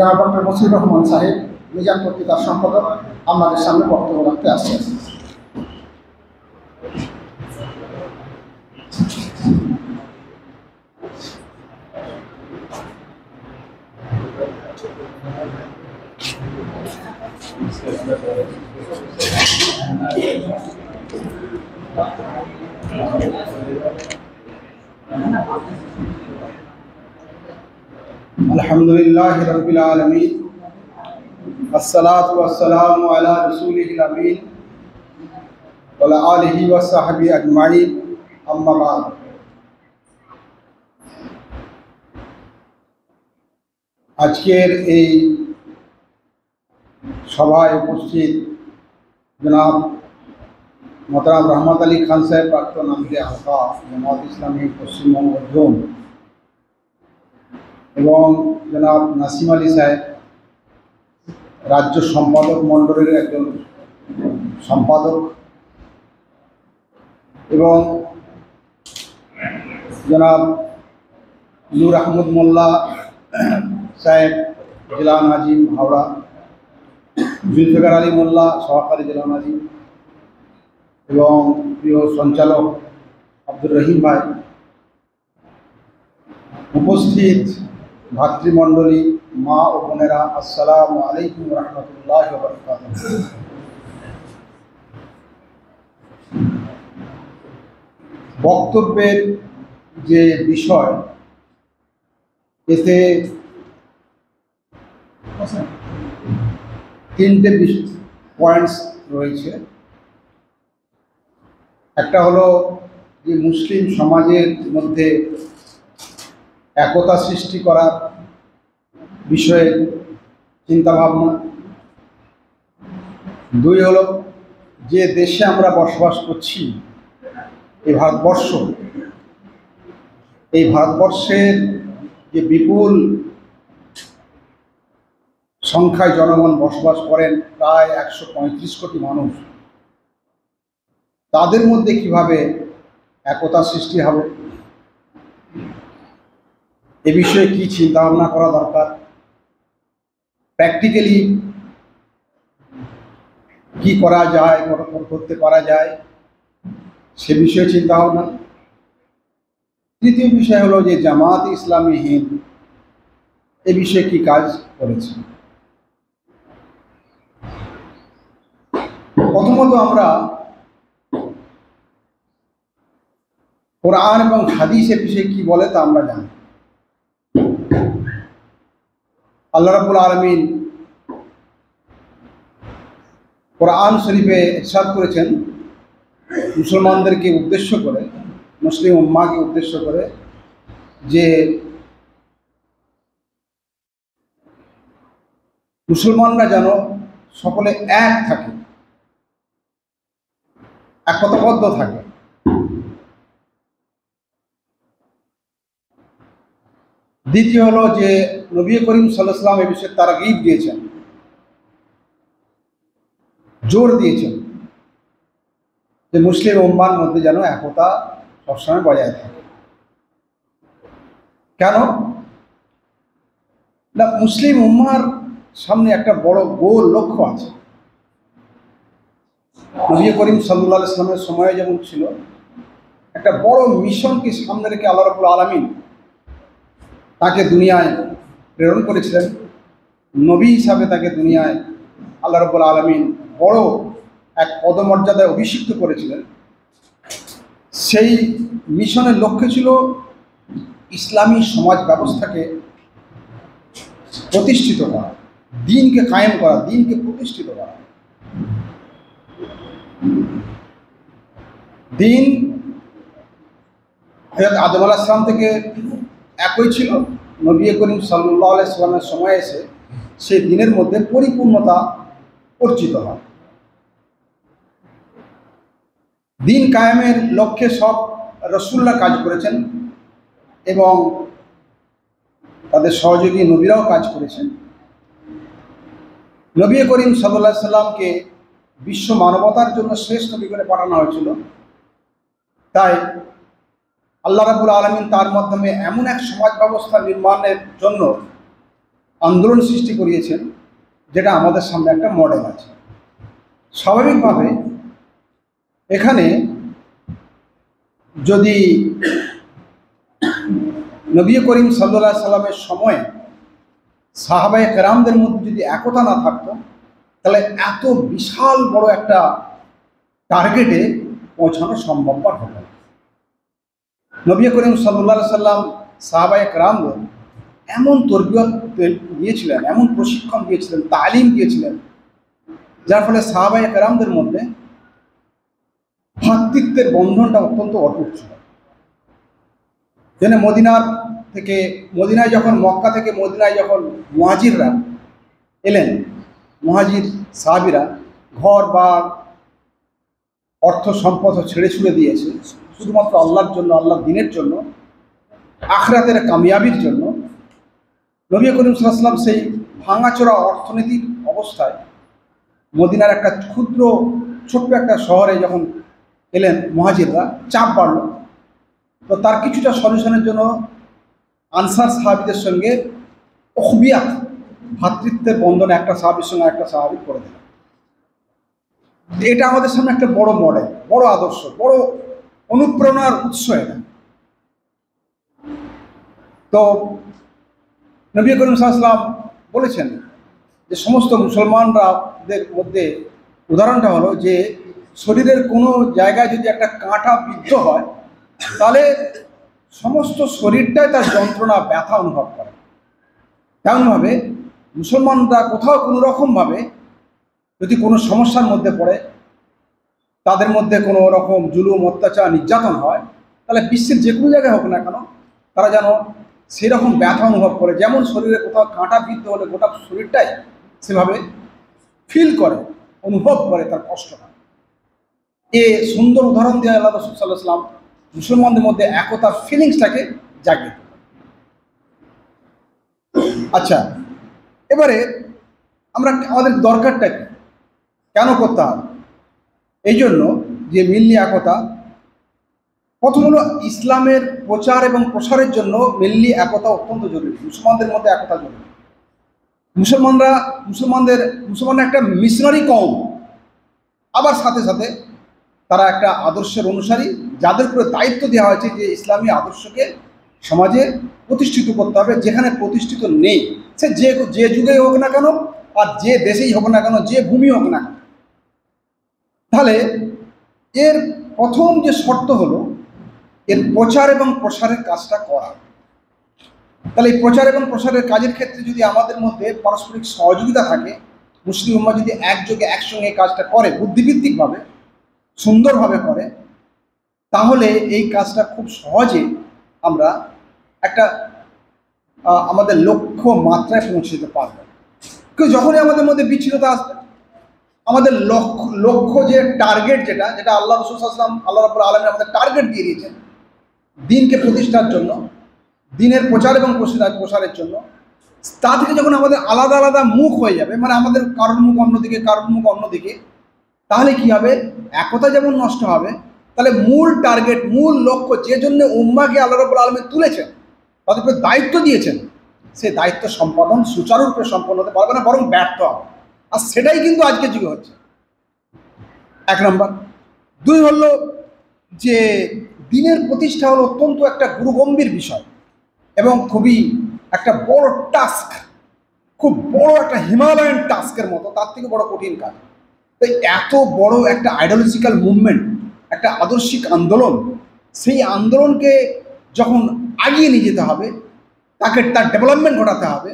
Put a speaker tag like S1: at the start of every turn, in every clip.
S1: জনাব ডক্টর মসিউর রহমান সাহেব মিজান পত্রিকার সম্পাদক আমাদের সামনে বক্তব্য রাখতে আসছেন।
S2: अलहमदिल्ला रबीआलमीन असलातम रसूल अमीन वसाहबी अजमाई अम्माबाद আজকের এই সভায় উপস্থিত জনাব মতরাম রহমত আলী খান সাহেব প্রাক্তন আমিরে আলফা জামাত ইসলামী পশ্চিমবঙ্গ জোন এবং জনাব নাসিম আলী সাহেব রাজ্য সম্পাদক মণ্ডলের একজন সম্পাদক এবং জনাব নূর আহমদ মোল্লা সাহেব জেলা নাজিম হাওড়া, জুলফিকার আলী মোল্লা সহকারী জেলা নাজিম এবং প্রিয় সঞ্চালক আব্দুর রহিম ভাই উপস্থিত ভাতৃমণ্ডলী, মা ও বোনেরা, আসসালামু আলাইকুম রহমতুল্লাহ বক্তব্যের যে বিষয়, এতে তিনটে পয়েন্টস রয়েছে। একটা হলো যে মুসলিম সমাজের মধ্যে একতা সৃষ্টি করার বিষয়ে চিন্তাভাবনা। দুই হলো, যে দেশে আমরা বসবাস করছি, এই ভারতবর্ষ, এই ভারতবর্ষের যে বিপুল সংখ্যায় জনগণ বসবাস করেন, প্রায় একশো পঁয়ত্রিশ কোটি মানুষ, তাদের মধ্যে কীভাবে একতা সৃষ্টি হবে? এ বিষয়ে কি চিন্তা ভাবনা করা দরকার? প্র্যাকটিক্যালি কি করা যায় করতে পারা যায়, সে বিষয়ে চিন্তা ভাবনা তৃতীয় বিষয় হলো যে জামাত ইসলামী হিন্দ এ বিষয়ে কি কাজ করেছে? প্রথমত আমরা কোরআন এবং হাদিস এ বিষয়ে কি বলে তা আমরা জানি। আল্লাহ রাবুল আলমিন কোরআন শরীফে ইরশাদ করেছেন, মুসলমানদেরকে উদ্দেশ্য করে, মুসলিম উম্মাকে উদ্দেশ্য করে যে মুসলমানরা যেন সকলে এক থাকে, একতাবদ্ধ থাকে। দ্বিতীয় হলো যে নবী করিম সাল্লাহাম এ বিষয়ে তারা গীত দিয়েছেন। জোর দিয়েছেন। যে মুসলিম উম্মার মধ্যে যেন একতা সবসময় বজায় থাকে। কেন? না, মুসলিম উম্মার সামনে একটা বড় গোল লক্ষ্য আছে। নবী করিম সাল্লাহ ইসলামের সময়ে যেমন ছিল, একটা বড় মিশনকে সামনে রেখে আল্লাহ রবুল আলমিন তাকে দুনিয়ায় প্রেরণ করেছিলেন। নবী হিসাবে তাকে দুনিয়ায় আল্লাহ রব্বুল আলমিন বড় এক পদমর্যাদায় অভিষিক্ত করেছিলেন। সেই মিশনের লক্ষ্য ছিল ইসলামী সমাজ ব্যবস্থাকে প্রতিষ্ঠিত করা, দিনকে কায়েম করা, দিনকে প্রতিষ্ঠিত করা। দিন হয়ত আদম আলাহ ইসলাম থেকে একই ছিল। নবী করিম সাল্লাহ ইসলামের সময় এসে সেই দিনের মধ্যে পরিপূর্ণতা অর্জিত হয়। দিন কায়েমের লক্ষ্যে সব রসুল্লাহ কাজ করেছেন এবং তাদের সহযোগী নবীরাও কাজ করেছেন। নবী করিম সাল্লাহ সাল্লামকে বিশ্ব মানবতার জন্য শ্রেষ্ঠ নবী পাঠানো হয়েছিল। তাই আল্লাহ রাবুল আলমিন তার মাধ্যমে এমন এক সমাজ ব্যবস্থা নির্মাণের জন্য আন্দোলন সৃষ্টি করিয়েছেন, যেটা আমাদের সামনে একটা মডেল আছে স্বাভাবিকভাবে এখানে যদি নবী করিম সাল্লা সাল্লামের সময়ে সাহাবাই কেরামদের মধ্যে যদি একতা না থাকতো, তাহলে এত বিশাল বড় একটা টার্গেটে পৌঁছানো সম্ভবপর হতো না। নবী করিম সাল্লা সাল্লাম সাহাবাই কেরামদের এমন তরবিয়ত দিয়েছিলেন, এমন প্রশিক্ষণ দিয়েছিলেন, তালিম দিয়েছিলেন, যার ফলে সাহাবাই কেরামদের মধ্যে ভ্রাতৃত্বের বন্ধনটা অত্যন্ত অটুট ছিল। যেন মদিনার থেকে, মদিনায় যখন, মক্কা থেকে মদিনায় যখন মহাজিররা এলেন, মহাজির সাহাবিরা ঘর বা অর্থ সম্পদ ছেড়ে ছুড়ে দিয়েছে শুধুমাত্র আল্লাহর জন্য, আল্লাহর দিনের জন্য, আখরাতের কামিয়াবির জন্য, নবী করিম সাল্লাম সেই ভাঙাচোরা অর্থনীতির অবস্থায় মদিনার একটা ক্ষুদ্র, ছোট্ট একটা শহরে যখন এলেন মহাজিররা, চাপ বাড়ল। তো তার কিছুটা সলিউশনের জন্য আনসার সাহাবিদের সঙ্গে অখবিয়াত ভ্রাতৃত্বের বন্ধনে, একটা সাহাবির সঙ্গে একটা সাহাবি করে দিলাম এটা আমাদের সামনে একটা বড় মডেল বড় আদর্শ, বড় অনুপ্রেরণার উৎস এটা। তো নবী করিম সাল্লাম বলেছেন যে সমস্ত মুসলমানরাদের মধ্যে উদাহরণটা হলো যে শরীরের কোনো জায়গায় যদি একটা কাঁটা বিদ্ধ হয়, তাহলে সমস্ত শরীরটাই তার যন্ত্রণা, ব্যথা অনুভব করে। তেমনভাবে মুসলমানরা কোথাও কোনো রকমভাবে যদি কোনো সমস্যার মধ্যে পড়ে তাদের মধ্যে কোনো রকম জুলুম, অত্যাচার, নির্যাতন হয়, তাহলে বিশ্বের যে কোনো জায়গায় হোক না কেন, তারা যেন সেরকম ব্যথা অনুভব করে। যেমন শরীরে কোথাও কাঁটা বিদ্ধ হলে গোটা শরীরটাই সেভাবে ফিল করে, অনুভব করে তার কষ্টটা। এ সুন্দর উদাহরণ দিয়ে আল্লাহ রসুল সাল্লাম মুসলমানদের মধ্যে একতার ফিলিংসটাকে তোলে। আচ্ছা এবারে আমরা আমাদের দরকারটা কি? কেন করতে হবে এই জন্য যে মিল্লি একতা প্রথম হলো ইসলামের প্রচার এবং প্রসারের জন্য মিল্লি একতা অত্যন্ত জরুরি, মুসলমানদের মধ্যে একতা জরুরি। মুসলমানরা, মুসলমানদের, মুসলমানরা একটা মিশনারি কম। আবার সাথে সাথে তারা একটা আদর্শের অনুসারী, যাদের উপরে দায়িত্ব দেওয়া হয়েছে যে ইসলামী আদর্শকে সমাজে প্রতিষ্ঠিত করতে হবে, যেখানে প্রতিষ্ঠিত নেই। সে যে যে যুগেই হোক না কেন, আর যে দেশেই হোক না কেন, যে ভূমি হোক না কেন তাহলে এর প্রথম যে শর্ত হলো, এর প্রচার এবং প্রসারের কাজটা করা। তাহলে এই প্রচার এবং প্রসারের কাজের ক্ষেত্রে যদি আমাদের মধ্যে পারস্পরিক সহযোগিতা থাকে, মুসলিম উম্মা যদি একযোগে, একসঙ্গে এই কাজটা করে বুদ্ধিভিত্তিকভাবে সুন্দরভাবে করে, তাহলে এই কাজটা খুব সহজে আমরা একটা আমাদের লক্ষ্য মাত্রায় পৌঁছে যেতে পারব। যখনই আমাদের মধ্যে বিচ্ছিন্নতা আসবে আমাদের লক্ষ্য লক্ষ্য যে টার্গেট যেটা যেটা আল্লাহ রসুল আসলাম আল্লাহ রাবুল আলমী আমাদের টার্গেট দিয়ে দিয়েছেন। দিনকে প্রতিষ্ঠার জন্য, দিনের প্রচার এবং প্রসার, প্রসারের জন্য। তা থেকে যখন আমাদের আলাদা আলাদা মুখ হয়ে যাবে মানে আমাদের কারোর মুখ অন্যদিকে, কারোর মুখ অন্যদিকে, তাহলে কি হবে? একতা যেমন নষ্ট হবে, তাহলে মূল টার্গেট মূল লক্ষ্য যে জন্য উম্মাকে আল্লাহ রবুল আলমে তুলেছেন, তাদের দায়িত্ব দিয়েছেন সেই দায়িত্ব সম্পাদন, সুচারুরূপে সম্পন্ন হতে পারবে না, বরং ব্যর্থ হবে। আর সেটাই কিন্তু আজকে যুগে হচ্ছে। এক নম্বর। দুই হলো যে দিনের প্রতিষ্ঠা হলো অত্যন্ত একটা গুরুগম্ভীর বিষয় এবং খুবই একটা বড় টাস্ক খুব বড় একটা হিমালয়ান টাস্কের মতো, তার থেকে বড় কঠিন কাজ। তাই এত বড় একটা আইডিওলজিক্যাল মুভমেন্ট একটা আদর্শিক আন্দোলন, সেই আন্দোলনকে যখন আগিয়ে নিয়ে যেতে হবে, তাকে তার ডেভেলপমেন্ট ঘটাতে হবে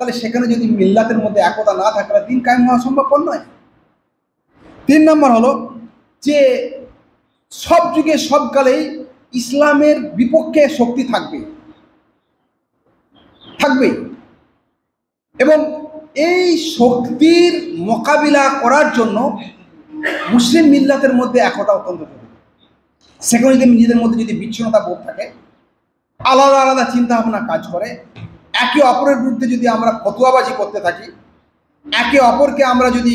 S2: তাহলে সেখানে যদি মিল্লাতের মধ্যে একতা না থাকে, তাহলে দিন কায়েম হওয়া সম্ভবপর নয়। তিন নম্বর হলো যে সব যুগে, সব কালেই ইসলামের বিপক্ষে শক্তি থাকবে। থাকবে এবং এই শক্তির মোকাবিলা করার জন্য মুসলিম মিল্লাতের মধ্যে একতা অত্যন্ত জরুরি। সেখানে যদি নিজেদের মধ্যে যদি বিচ্ছিন্নতা বোধ থাকে, আলাদা আলাদা চিন্তা ভাবনা কাজ করে একে অপরের বিরুদ্ধে যদি আমরা ফতুয়াবাজি করতে থাকি, একে অপরকে আমরা যদি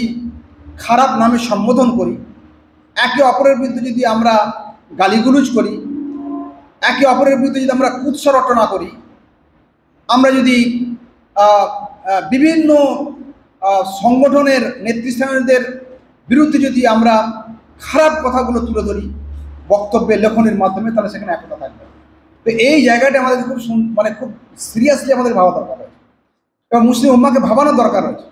S2: খারাপ নামে সম্বোধন করি, একে অপরের বিরুদ্ধে যদি আমরা গালিগুলুজ করি, একে অপরের বিরুদ্ধে যদি আমরা কুৎসা রটনা করি, আমরা যদি বিভিন্ন সংগঠনের নেতৃস্থানীয়দের বিরুদ্ধে যদি আমরা খারাপ কথাগুলো তুলে ধরি বক্তব্যে লেখনের মাধ্যমে, তাহলে সেখানে একতা থাকবে। তো এই জায়গাটা আমাদের খুব মানে খুব সিরিয়াসলি আমাদের ভাবা দরকার রয়েছে। এবং মুসলিম উম্মাকে ভাবানোর দরকার রয়েছে।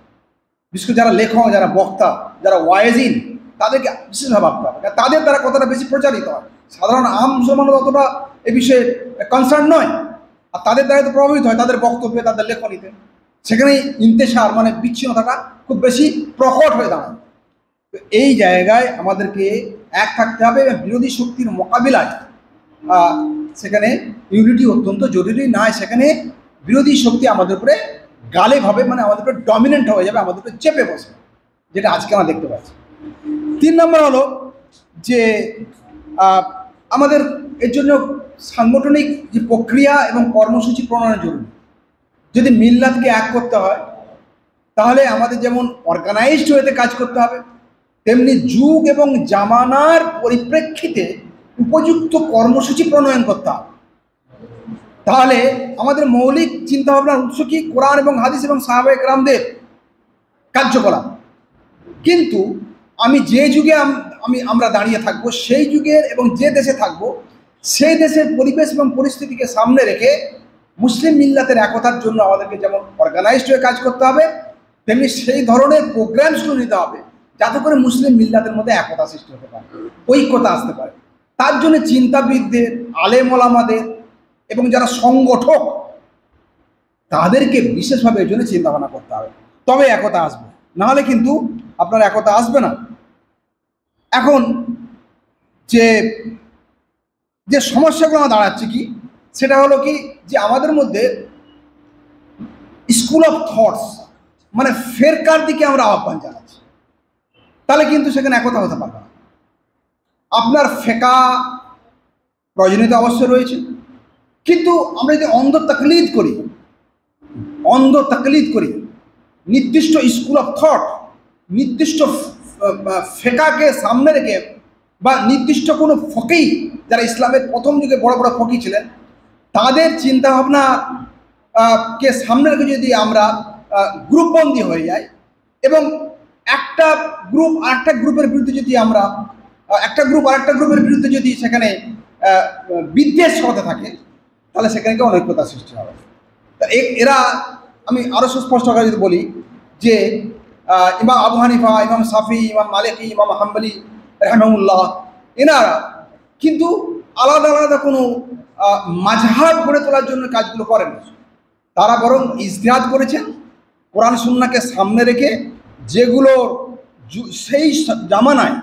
S2: বিশেষ করে যারা লেখক, যারা বক্তা, যারা ওয়াইজিন, তাদেরকে বিশেষভাবে ভাবতে হবে। তাদের দ্বারা কতটা বেশি প্রচারিত হয়? সাধারণ আম মুসলমান অতটা এ বিষয়ে কনসার্ন নয়। আর তাদের দ্বারা তো প্রভাবিত হয় তাদের বক্তব্যে, তাদের লেখনীতে। সেখানে ইন্তেশার মানে বিচ্ছিন্নতাটা খুব বেশি প্রকট হয়ে দাঁড়ায়। তো এই জায়গায় আমাদেরকে এক থাকতে হবে বিরোধী শক্তির মোকাবিলায় সেখানে ইউনিটি অত্যন্ত জরুরি নয় সেখানে বিরোধী শক্তি আমাদের উপরে গালে ভাবে মানে আমাদের উপরে ডমিনেন্ট হয়ে যাবে, আমাদের উপরে চেপে বসবে, যেটা আজকে আমরা দেখতে পাচ্ছি। তিন নম্বর হলো যে আমাদের এর জন্য সাংগঠনিক যে প্রক্রিয়া এবং কর্মসূচি প্রণয়ন জরুরি। যদি মিল্লাতকে এক করতে হয়, তাহলে আমাদের যেমন অর্গানাইজড হয়েতে কাজ করতে হবে, তেমনি যুগ এবং জামানার পরিপ্রেক্ষিতে উপযুক্ত কর্মসূচি প্রণয়ন করতে হবে। তাহলে আমাদের মৌলিক চিন্তাভাবনার উৎস কি? কোরআন এবং হাদিস এবং সাহাবাহিক রামদের কার্যকলাপ। কিন্তু আমি যে যুগে আম- আমি, আমরা দাঁড়িয়ে থাকব, সেই যুগের এবং যে দেশে থাকব, সেই দেশের পরিবেশ এবং পরিস্থিতিকে সামনে রেখে মুসলিম মিল্লাতের একতার জন্য আমাদেরকে যেমন অর্গানাইজড হয়ে কাজ করতে হবে, তেমনি সেই ধরনের প্রোগ্রামসগুলো নিতে হবে, যাতে করে মুসলিম মিল্লাতের মধ্যে একতা সৃষ্টি হতে পারে, ঐক্যতা আসতে পারে। তার জন্য চিন্তাবিদদের, আলেম ওলামাদের এবং যারা সংগঠক, তাদেরকে বিশেষভাবে এই জন্য চিন্তা ভাবনা করতে হবে। তবে একতা আসবে। নাহলে কিন্তু আপনার একতা আসবে না। এখন যে যে সমস্যাগুলো আমার দাঁড়াচ্ছে কি, সেটা হলো কি, যে আমাদের মধ্যে স্কুল অফ থটস মানে ফেরকার দিকে আমরা আহ্বান জানাচ্ছি। তাহলে কিন্তু সেখানে একতা হতে পারবে না। আপনার ফেকা প্রয়োজনীয়তা অবশ্যই রয়েছে। কিন্তু আমরা যদি অন্ধ তাকলিদ করি, অন্ধ তাকলিদ করি, নির্দিষ্ট স্কুল অফ থট নির্দিষ্ট ফেকাকে সামনে রেখে বা নির্দিষ্ট কোনো ফকেই যারা ইসলামের প্রথম যুগে বড় বড় ফকি ছিলেন, তাদের চিন্তাভাবনা কে সামনে রেখে যদি আমরা গ্রুপবন্দি হয়ে যাই এবং একটা গ্রুপ আরেকটা গ্রুপের বিরুদ্ধে যদি আমরা একটা গ্রুপ আরেকটা গ্রুপের বিরুদ্ধে যদি সেখানে বিদ্বেষ হতে থাকে তাহলে সেখানে কি অনৈক্যতা সৃষ্টি হবে। এরা আমি আরও সুস্পষ্ট করে যদি বলি যে ইমাম আবু হানিফা ইমাম সাফি ইমাম মালিকি ইমাম হাম্বলি রহমাউল্লাহ এনারা কিন্তু আলাদা আলাদা কোনো আহ, মাঝহাব গড়ে তোলার জন্য কাজগুলো করেন তারা বরং ইজতিহাদ করেছেন কোরআন সুন্নাকে সামনে রেখে যেগুলো সেই জামানায়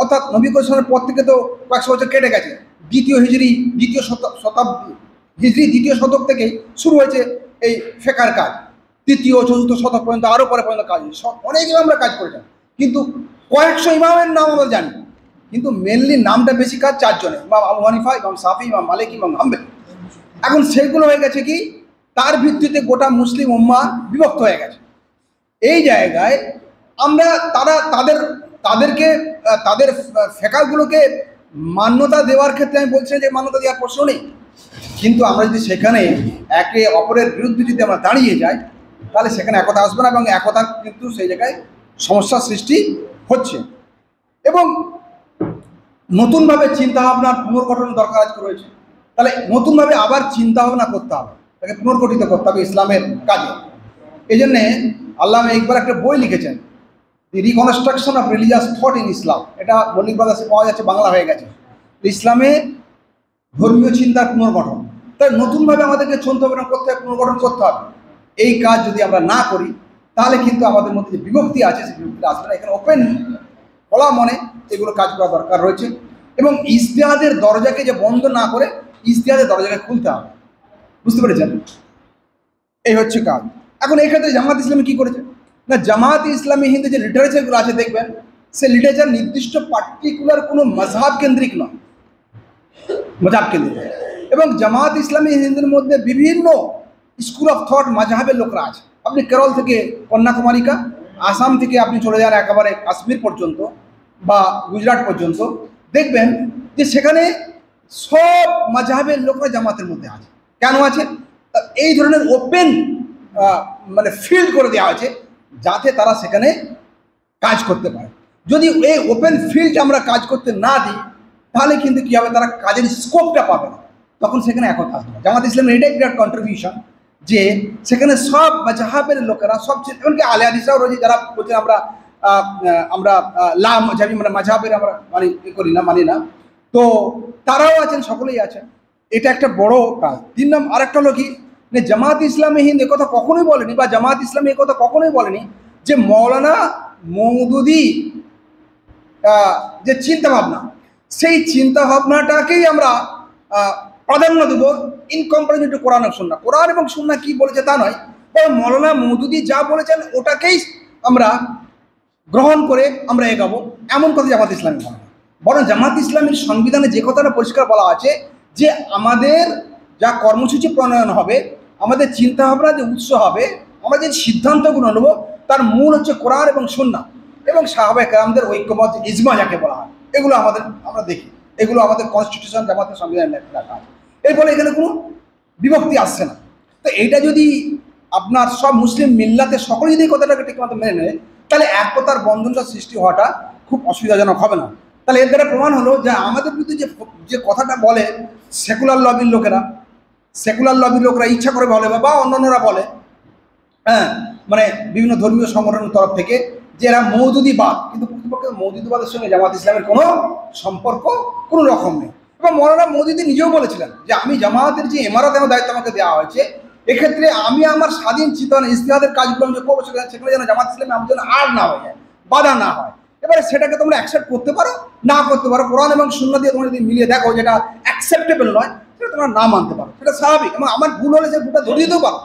S2: অর্থাৎ নবী কোরআনের পর থেকে তো কয়েকশো বছর কেটে গেছে। দ্বিতীয় হিজড়ি দ্বিতীয় শত- শতাব্দী হিজড়ি দ্বিতীয় শতক থেকেই শুরু হয়েছে এই ফেকার কাজ। তৃতীয়, চতুর্থ শতক পর্যন্ত আরও পরে পর্যন্ত কাজ। সব, অনেক ইমামরা কাজ করেছেন। কিন্তু কয়েকশো ইমামের নাম আমরা জানি। কিন্তু মেনলি নামটা বেশি কাজ চারজনে ইমাম আবু হানিফা, ইমাম সাফি, ইমাম মালিক, ইমাম হাম্বেল। এখন সেগুলো হয়ে গেছে কি? তার ভিত্তিতে গোটা মুসলিম উম্মা বিভক্ত হয়ে গেছে। এই জায়গায় আমরা তারা, তাদের তাদেরকে তাদের ফেকারগুলোকে মান্যতা দেওয়ার ক্ষেত্রে আমি বলছি যে মান্যতা দেওয়ার প্রশ্ন নেই। কিন্তু আমরা যদি সেখানে একে অপরের বিরুদ্ধে যদি আমরা দাঁড়িয়ে যাই, তাহলে সেখানে একতা আসবে না এবং একতা কিন্তু সেই জায়গায় সমস্যার সৃষ্টি হচ্ছে। এবং নতুনভাবে চিন্তাভাবনার পুনর্গঠন দরকার আজকে রয়েছে। তাহলে নতুনভাবে আবার চিন্তাভাবনা করতে হবে, তাকে পুনর্গঠিত করতে হবে ইসলামের কাজে। এই জন্যে আল্লাহ একবার একটা বই লিখেছেন the reconstruction of religious thought in Islam এটা মল্লিক বাদাসে পাওয়া যাচ্ছে, বাংলা হয়ে গেছে। ইসলামে ধর্মীয় চিন্তার পুনর্গঠন। তাই নতুনভাবে আমাদেরকে চিন্তাভাবনা করতে হবে পুনর্গঠন করতে হবে। এই কাজ যদি আমরা না করি, তাহলে কিন্তু আমাদের মধ্যে যে বিভক্তি আছে, সেই বিভক্তি আসবে না। এখানে ওপেন খোলা মনে এগুলো কাজ করা দরকার রয়েছে। এবং ইস্তেহাদের দরজাকে যে বন্ধ না করে ইস্তেহাদের দরজাকে খুলতে হবে। বুঝতে পেরেছেন? এই হচ্ছে কাজ। এখন এই ক্ষেত্রে জামাত ইসলামী কি করেছে? না জামাত ইসলামী হিন্দু যে লিটারেচারগুলো আছে দেখবেন, সে লিটারেচার নির্দিষ্ট পার্টিকুলার কোনো মজহাব কেন্দ্রিক নয়। মজাব কেন্দ্রিক। এবং জামাত ইসলামী হিন্দুর মধ্যে বিভিন্ন স্কুল অফ থট মাঝহাবের লোকরা আছে। আপনি কেরল থেকে কন্যাকুমারিকা, আসাম থেকে আপনি চলে যান একেবারে কাশ্মীর পর্যন্ত বা গুজরাট পর্যন্ত, দেখবেন যে সেখানে সব মাঝহাবের লোকরা জামাতের মধ্যে আছে। কেন আছে? এই ধরনের ওপেন মানে ফিল্ড করে দেওয়া হয়েছে। যাতে তারা সেখানে কাজ করতে পারে। যদি এই ওপেন ফিল্ড আমরা কাজ করতে না দিই তাহলে কিন্তু কী হবে? তারা কাজের স্কোপটা পাবে না। তখন সেখানে একতা আসবে। জামাত ইসলামের এটাই বিরাট কন্ট্রিবিউশন যে সেখানে সব মাজাহাবের লোকেরা সব এমনকি আলে হাদিসরাও রয়েছে যারা বলছেন আমরা আমরা আহ, লা মজাবি মানে মাঝহাবের আমরা মানে ই করি না মানি না। তো তারাও আছেন সকলেই আছেন। এটা একটা বড় কাজ। তিন নম্বর আরেকটা হলো কি? মানে জামাত ইসলামী হিন্দ কথা কখনোই বলেনি, বা জামাত ইসলামী কথা কখনোই বলেনি যে মৌলানা মৌদুদি যে চিন্তা ভাবনা সেই চিন্তা ভাবনাটাকেই আমরা প্রাধান্য দেবো ইন কম্পারিজন টু কোরআন সুন্না কোরআন এবং সুন্না কি বলেছে তা নয়, বরং মৌলানা মৌদুদি যা বলেছেন ওটাকেই আমরা গ্রহণ করে আমরা এগাবো, এমন কথা জামাত ইসলামী বলে বরং জামাত ইসলামের সংবিধানে যে কথাটা পরিষ্কার বলা আছে যে আমাদের যা কর্মসূচি প্রণয়ন হবে আমাদের চিন্তাভাবনা যে উৎস হবে, আমরা যে সিদ্ধান্তগুলো নেব, তার মূল হচ্ছে কোরআন এবং সুন্না এবং সাহাবাই কেরামদের ঐক্যবদ্ধ ইজমা যাকে বলা হয়, এগুলো আমাদের, আমরা দেখি। এগুলো আমাদের কনস্টিটিউশন জামাতের সংবিধানে লেখা আছে এর ফলে এখানে কোনো বিভক্তি আসছে না। তো এইটা যদি আপনার সব মুসলিম মিল্লাতে সকলে যদি এই কথাটাকে ঠিকমতো মেনে নেয়, তাহলে একতার বন্ধনটা সৃষ্টি হওয়াটা খুব অসুবিধাজনক হবে না। তাহলে এর দ্বারা প্রমাণ হলো যে আমাদের বিরুদ্ধে যে যে কথাটা বলে, সেকুলার লবির লোকেরা সেকুলার লবির লোকরা ইচ্ছা করে বলে, বা অন্যান্যরা বলে। হ্যাঁ মানে বিভিন্ন ধর্মীয় সংগঠনের তরফ থেকে যে এরা মৌদুদিবাদ, কিন্তু প্রকৃতপক্ষে মৌদুদিবাদের সঙ্গে জামাত ইসলামের কোনো সম্পর্ক কোনো রকম নেই। এবং মৌলানা মৌদুদি নিজেও বলেছিলেন যে, আমি জামাতের যে এমারত আমার দায়িত্ব আমাকে দেওয়া হয়েছে, এক্ষেত্রে আমি আমার স্বাধীন চিন্তন ইস্তেহাদের কাজগুলো আমি যে করব সেখানে যেন জামাত ইসলামে আমার জন্য আর না হয়ে যায় বাধা না হয়। এবারে সেটাকে তোমরা অ্যাকসেপ্ট করতে পারো, না করতে পারো। কোরআন এবং শূন্য দিয়ে তোমরা যদি মিলিয়ে দেখো, যেটা অ্যাকসেপ্টেবল নয় তোমরা না মানতে পারো। সেটা স্বাভাবিক। এবং আমার ভুল হলে সে ভুলটা ধরিয়ে দিতেও পারো।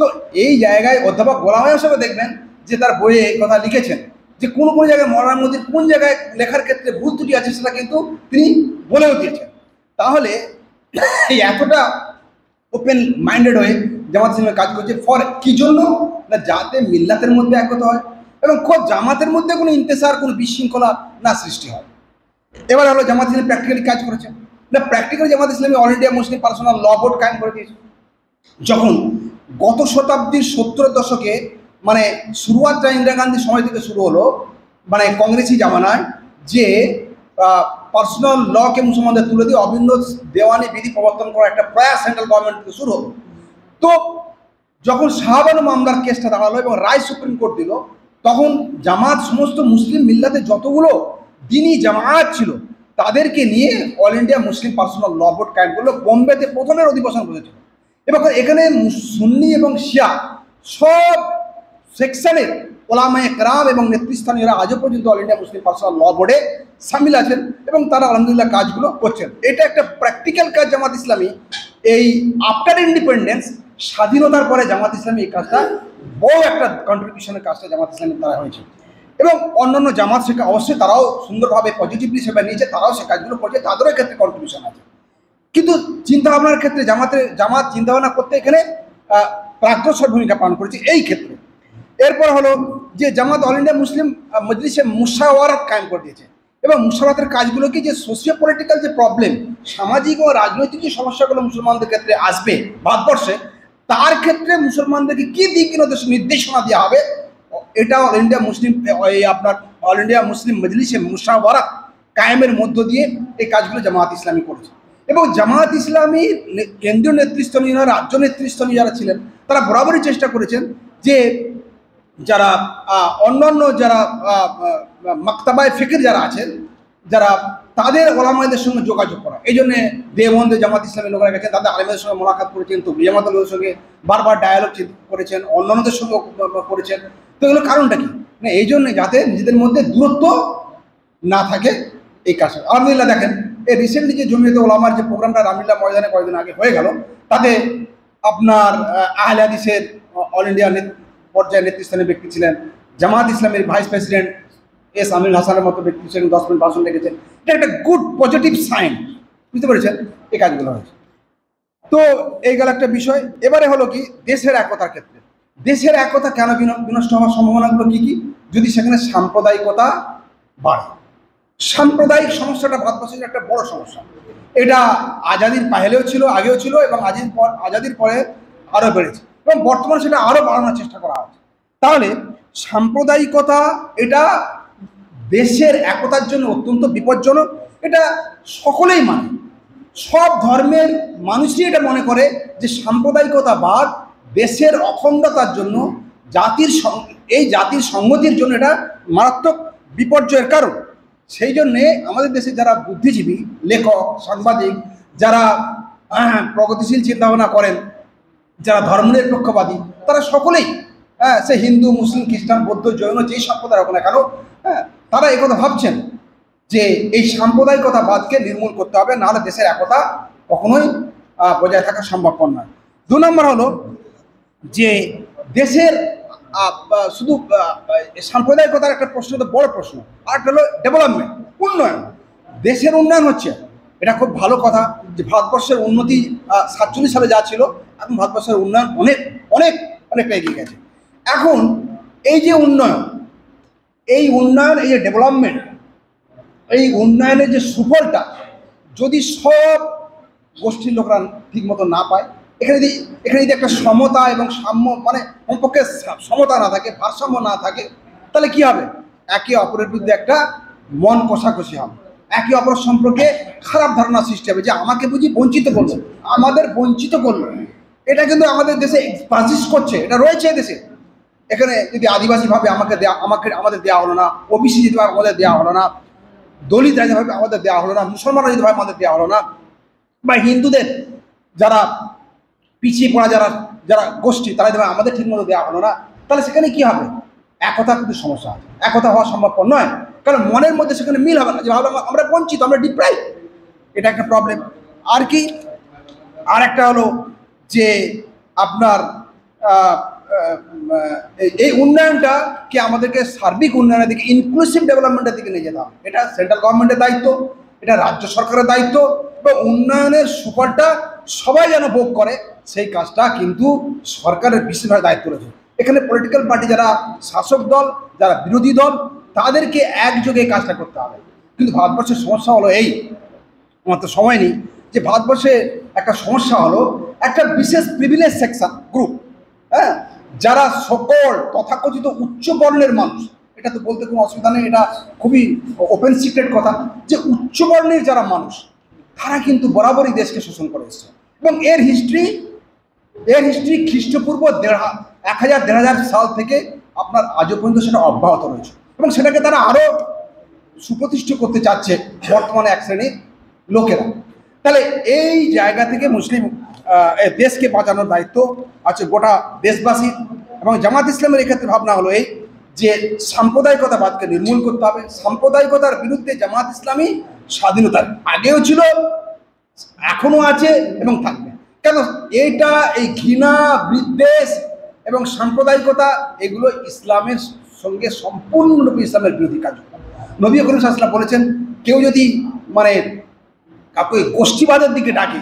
S2: তো এই জায়গায় অধ্যাপক গোলাম হিসেবে দেখবেন যে তার বইয়ে এই কথা লিখেছেন যে কোন কোন জায়গায় মরার মধ্যে কোন জায়গায় লেখার ক্ষেত্রে ভুল ত্রুটি আছে সেটা কিন্তু তিনি বলেও দিয়েছেন। তাহলে এই এতটা ওপেন মাইন্ডেড হয়ে জামাত ইসলামে কাজ করছে ফর কি জন্য? না যাতে মিল্লাতের মধ্যে একতা হয় এবং খোদ জামাতের মধ্যে কোনো ইন্তেসার, কোনো বিশৃঙ্খলা না সৃষ্টি হয়। এবার হলো জামাত প্র্যাকটিক্যালি কাজ করেছে না practically Jamaat Islami all India Muslim personal law board কায়েম করে দিয়েছে। যখন গত শতাব্দীর সত্তর দশকে মানে শুরুয়াতটা ইন্দিরা গান্ধীর সময় থেকে শুরু হলো মানে কংগ্রেসি জামানায়, যে পার্সোনাল লকে মুসলমানদের তুলে দিয়ে অভিন্ন দেওয়ানি বিধি প্রবর্তন করার একটা প্রয়াস সেন্ট্রাল গভর্নমেন্ট থেকে শুরু হলো। তো, যখন শাহবানু মামলার কেসটা দাঁড়াল এবং রায় সুপ্রিম কোর্ট দিল, তখন জামাত, সমস্ত মুসলিম মিল্লাতে যতগুলো দিনই জামাত ছিল তাদেরকে নিয়ে all India Muslim personal law board কায়েম করল, বোম্বেতে প্রথমের অধিবেশন বসেছিল। এবং এখানে সুন্নি এবং শিয়া সব সেকশনের ওলামায় ক্রাম এবং নেতৃস্থানীয়রা আজও পর্যন্ত all India Muslim personal law বোর্ডে সামিল আছেন এবং তারা আলহামদুলিল্লাহ কাজগুলো করছেন। এটা একটা প্র্যাকটিক্যাল কাজ জামাত ইসলামী। এই আফটার ইন্ডিপেন্ডেন্স স্বাধীনতার পরে জামাত ইসলামী এই কাজটা বড় একটা কন্ট্রিবিউশনের কাজটা জামাত ইসলামের দ্বারা হয়েছে। এবং অন্যান্য জামাত শেখা অবশ্যই তারাও সুন্দরভাবে পজিটিভলি সেবা নিয়েছে, তারাও সে কাজগুলো করছে, তাদেরও ক্ষেত্রে কন্ট্রিবিউশন আছে। কিন্তু চিন্তাভাবনার ক্ষেত্রে জামাতের জামাত চিন্তা ভাবনা করতে এখানে প্রাগ্রসর ভূমিকা পালন করেছে এই ক্ষেত্রে। এরপর হলো যে জামাত অল ইন্ডিয়া মুসলিম মজলিসে মুসাওয়ারাত কায়েম করে দিয়েছে। এবং মুসাওয়ারাতের কাজগুলোকে যে সোশিও পলিটিক্যাল যে প্রবলেম সামাজিক ও রাজনৈতিক যে সমস্যাগুলো মুসলমানদের ক্ষেত্রে আসবে ভারতবর্ষে, তার ক্ষেত্রে মুসলমানদেরকে কী দিক নির্দেশ নির্দেশনা দেওয়া হবে? এটা অল ইন্ডিয়া মুসলিম এই আপনার অল ইন্ডিয়া মুসলিম মজলিসে মুসাওয়ারাত কায়েমের মধ্য দিয়ে এই কাজগুলো জামাত ইসলামী করেছে। এবং জামাত ইসলামী কেন্দ্রীয় নেতৃস্থানীয় রাজ্য নেতৃস্থানীয় যারা ছিলেন, তারা বরাবরই চেষ্টা করেছেন যে যারা অন্যান্য যারা মাক্তাবায় ফিকির যারা আছেন, যারা তাদের ওলামাইদের সঙ্গে যোগাযোগ করা। এই জন্যে দেবন্ধে জামাত ইসলামী লোকেরা গেছেন, তাদের আলিমদের সঙ্গে মোলাকাত করেছেন তো জামাতের সঙ্গে বারবার ডায়ালগ করেছেন, অন্যান্যদের সঙ্গে করেছেন। তো এগুলো কারণটা কি? না এই জন্যে যাতে নিজেদের মধ্যে দূরত্ব না থাকে এই কাজটা। আলহামদুলিল্লাহ দেখেন এই রিসেন্টলি যে জমিয়তে ওলামার যে প্রোগ্রামটা রামলীলা ময়দানে কয়েকদিন আগে হয়ে গেল তাতে আপনার আহ, আহলে হাদিসের অল ইন্ডিয়া পর্যায়ে নেতৃস্থানীয় ব্যক্তি ছিলেন জামাত ইসলামের ভাইস প্রেসিডেন্ট এস আমির হাসানের মতো ব্যক্তি ছিলেন দশ মিনিট ভাষণ রেখেছেন। এটা একটা গুড পজিটিভ সাইন বুঝতে পেরেছেন? এই কাজগুলো হয়েছে। তো এই গেল একটা বিষয়। এবারে হলো কি দেশের একতার ক্ষেত্রে। দেশের একতা কেন বিন- বিনষ্ট হওয়ার সম্ভাবনাগুলো কি কি? যদি সেখানে সাম্প্রদায়িকতা বাড়ে। সাম্প্রদায়িক সমস্যাটা ভারতবর্ষের একটা বড় সমস্যা। এটা আজাদির পাহেলেও ছিল, আগেও ছিল এবং আজির পর আজাদির পরে আরও বেড়েছে এবং বর্তমানে সেটা আরও বাড়ানোর চেষ্টা করা হচ্ছে। তাহলে সাম্প্রদায়িকতা এটা দেশের একতার জন্য অত্যন্ত বিপজ্জনক। এটা সকলেই মানে। সব ধর্মের মানুষই এটা মনে করে যে সাম্প্রদায়িকতাবাদ দেশের অখণ্ডতার জন্য জাতির এই জাতির সংহতির জন্য এটা মারাত্মক বিপর্যয়ের কারণ। সেই জন্যে আমাদের দেশে যারা বুদ্ধিজীবী লেখক সাংবাদিক যারা আহ, প্রগতিশীল চিন্তাভাবনা করেন যারা ধর্মনিরপেক্ষবাদী তারা সকলেই হ্যাঁ সে হিন্দু মুসলিম খ্রিস্টান বৌদ্ধ জৈন যেই সম্প্রদায় হোক না কেন হ্যাঁ তারা একথা ভাবছেন যে এই সাম্প্রদায়িকতাবাদকে নির্মূল করতে হবে নাহলে দেশের একতা কখনোই বজায় থাকা সম্ভবপর নয়। দু নম্বর হলো যে দেশের শুধু সাম্প্রদায়িকতার একটা প্রশ্ন তো বড় প্রশ্ন, আর একটা হলো ডেভেলপমেন্ট উন্নয়ন। দেশের উন্নয়ন হচ্ছে, এটা খুব ভালো কথা যে ভারতবর্ষের উন্নতি সাতচল্লিশ সালে যা ছিল, এখন ভারতবর্ষের উন্নয়ন অনেক অনেক, অনেকটা এগিয়ে গেছে। এখন এই যে উন্নয়ন, এই উন্নয়ন, এই যে ডেভেলপমেন্ট এই উন্নয়নের যে সুফলটা, যদি সব গোষ্ঠীর লোকরা ঠিক মতো না পায় এখানে যদি এখানে যদি একটা সমতা এবং সাম্য মানে কমপক্ষে সমতা না থাকে, ভারসাম্য না থাকে, তাহলে কি হবে? একে অপরের বিরুদ্ধে একটা মন কষাকষি হবে। একে অপর সম্পর্কে খারাপ ধারণা সৃষ্টি হবে যে আমাকে বুঝি বঞ্চিত করছে আমাদের বঞ্চিত করল। এটা কিন্তু আমাদের দেশে পারসিস করছে, এটা রয়েছে দেশে। এখানে যদি আদিবাসী ভাবে আমাকে দেয়া আমাকে আমাদের দেওয়া হলো না ওবিসি যদি ভাবে আমাদের দেওয়া হলো না, দলিত ভাবে আমাদের দেওয়া হলো না, মুসলমানরা যদি ভাবে আমাদের দেওয়া হলো না, বা হিন্দুদের যারা পিছিয়ে পড়া যারা যারা গোষ্ঠী তারা ভাবে আমাদের ঠিকমতো দেওয়া হলো না। তাহলে সেখানে কি হবে? একতা কিন্তু সমস্যা আছে। একতা হওয়া সম্ভবপর নয়। কারণ মনের মধ্যে সেখানে মিল হবে না। যে ভাবলাম, আমরা বঞ্চিত, আমরা ডিপ্রাইভ এটা একটা প্রবলেম আর কি? আর একটা হলো যে আপনার এই- উন্নয়নটা কি আমাদেরকে সার্বিক উন্নয়নের দিকে ইনক্লুসিভ ডেভেলপমেন্টের দিকে নিয়ে যেতে হবে। এটা সেন্ট্রাল গভর্নমেন্টের দায়িত্ব, এটা রাজ্য সরকারের দায়িত্ব, এবং উন্নয়নের সুফলটা সবাই যেন ভোগ করে। সেই কাজটা কিন্তু সরকারের বিশেষভাবে দায়িত্ব রয়েছে। এখানে পলিটিক্যাল পার্টি যারা শাসক দল, যারা বিরোধী দল, তাদেরকে একযোগে এই কাজটা করতে হবে। কিন্তু ভারতবর্ষের সমস্যা হলো এই, আমার তো সময় নেই, যে ভারতবর্ষে একটা সমস্যা হলো একটা বিশেষ প্রিভিলেজ সেকশন গ্রুপ হ্যাঁ? যারা সকল তথাকথিত উচ্চ বর্ণের মানুষ, এটা তো বলতে কোনো অসুবিধা নেই, এটা খুবই ওপেন সিক্রেট কথা, যে উচ্চ বর্ণের যারা মানুষ, তারা কিন্তু বরাবরই দেশকে শোষণ করে এসছে। এবং এর হিস্ট্রি এর হিস্ট্রি খ্রিস্টপূর্ব দেড় এক হাজার দেড় হাজার সাল থেকে আপনার আজও পর্যন্ত সেটা অব্যাহত রয়েছে। এবং সেটাকে তারা আরও সুপ্রতিষ্ঠিত করতে চাচ্ছে বর্তমানে এক শ্রেণির লোকেরা। তাহলে এই জায়গা থেকে মুসলিম দেশকে বাঁচানোর দায়িত্ব আছে গোটা দেশবাসীর এবং জামাত ইসলামের এক্ষেত্রে ভাবনা হলো এই যে সাম্প্রদায়িকতাবাদকে নির্মূল করতে হবে। সাম্প্রদায়িকতার বিরুদ্ধে জামাত ইসলামী স্বাধীনতার আগেও ছিল, এখনও আছে এবং থাকবে। কেন? এইটা এই ঘৃণা, বিদ্বেষ এবং সাম্প্রদায়িকতা, এগুলো ইসলামের সঙ্গে সম্পূর্ণরূপে ইসলামের বিরোধী কার্যক্রম নবী করিম বলেছেন, কেউ যদি মানে কাউকে গোষ্ঠীবাদের দিকে ডাকে,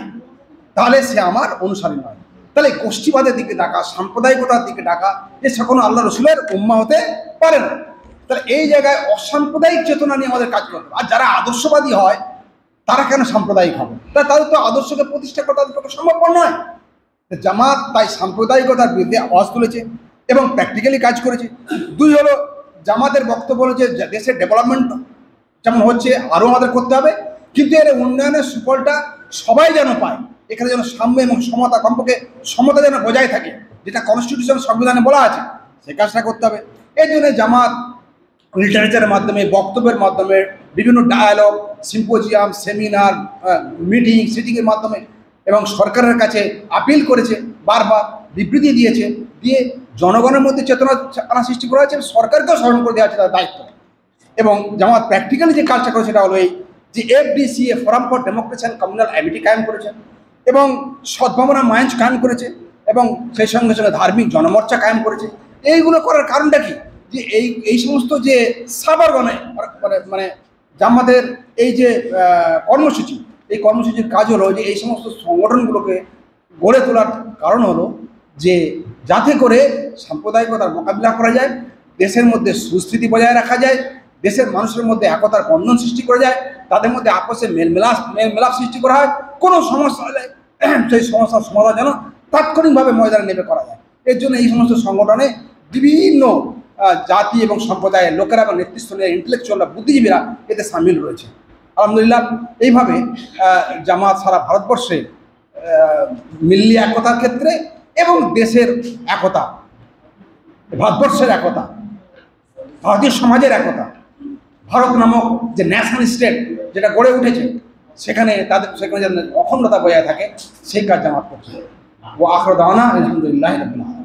S2: তাহলে সে আমার অনুসারী নয়। তাহলে গোষ্ঠীবাদের দিকে ডাকা, সাম্প্রদায়িকতার দিকে ডাকা যে সে কোনো আল্লাহ রসুলের উম্মা হতে পারে না। তাহলে এই জায়গায় অসাম্প্রদায়িক চেতনা নিয়ে আমাদের কাজ করতে আর যারা আদর্শবাদী হয় তারা কেন সাম্প্রদায়িক হবে? তা তাদের তো আদর্শকে প্রতিষ্ঠা করা তাদের পক্ষে সম্ভবপর নয়। জামাত তাই সাম্প্রদায়িকতার বিরুদ্ধে আওয়াজ তুলেছে এবং প্র্যাকটিক্যালি কাজ করেছে। দুই হলো, জামাতের বক্তব্য হলো যে দেশের ডেভেলপমেন্ট যেমন হচ্ছে, আরও আমাদের করতে হবে। কিন্তু এর উন্নয়নের সুফলটা সবাই যেন পায়, এখানে যেন সাম্য এবং সমতা কমপক্ষে সমতা যেন বজায় থাকে, যেটা কনস্টিটিউশন সংবিধানে বলা আছে, সেই কাজটা করতে হবে। এই জন্য জামাত লিটারেচারের মাধ্যমে, বক্তব্যের মাধ্যমে বিভিন্ন ডায়ালগ সিম্পোজিয়াম সেমিনার মিটিং সিটিংয়ের মাধ্যমে এবং সরকারের কাছে আপিল করেছে, বারবার বিবৃতি দিয়েছে, দিয়ে জনগণের মধ্যে চেতনা আনা সৃষ্টি করা হয়েছে সরকারকেও স্মরণ করে দেওয়া হচ্ছে তার দায়িত্ব। এবং জামাত প্র্যাকটিক্যালি যে কাজটা করে সেটা হলো এই যে FDCA forum for democracy and communal amity কায়েম করেছে এবং সদ্ভাবনা মায়েঞ্চ কায়েম করেছে এবং সেই সঙ্গে সঙ্গে ধার্মিক জনমোর্চা কায়েম করেছে। এইগুলো করার কারণটা কি? যে এই এই সমস্ত যে সাবারগণে মানে মানে জামাতের এই যে কর্মসূচি, এই কর্মসূচির কাজ হলো যে এই সমস্ত সংগঠনগুলোকে গড়ে তোলার কারণ হলো যে যাতে করে সাম্প্রদায়িকতার মোকাবিলা করা যায়, দেশের মধ্যে সুস্থিতি বজায় রাখা যায়, দেশের মানুষের মধ্যে একতার বন্ধন সৃষ্টি করা যায়, তাদের মধ্যে আপসে মেলমেলাপ মেলমেলাপ সৃষ্টি করা হয়, কোনো সমস্যা হলে সেই সমস্যার সমাধান যেন তাৎক্ষণিকভাবে ময়দানে নেমে করা যায়। এর জন্য এই সমস্ত সংগঠনে বিভিন্ন জাতি এবং সম্প্রদায়ের লোকেরা এবং নেতৃস্থানীয় ইন্টেলেকচুয়ালরা বুদ্ধিজীবীরা এতে সামিল রয়েছে আলহামদুলিল্লাহ, এইভাবে জামাত সারা ভারতবর্ষে মিল্লি একতার ক্ষেত্রে এবং দেশের একতা, ভারতবর্ষের একতা, ভারতীয় সমাজের একতা, ভারত নামক যে ন্যাশনাল স্টেট যেটা গড়ে উঠেছে, সেখানে তাদের, সেখানে যেন অখণ্ডতা বজায় থাকে, সেই কাজ জামাত করছে ও আখর দাওয়ানা আলহামদুলিল্লাহ রবিল আলামিন।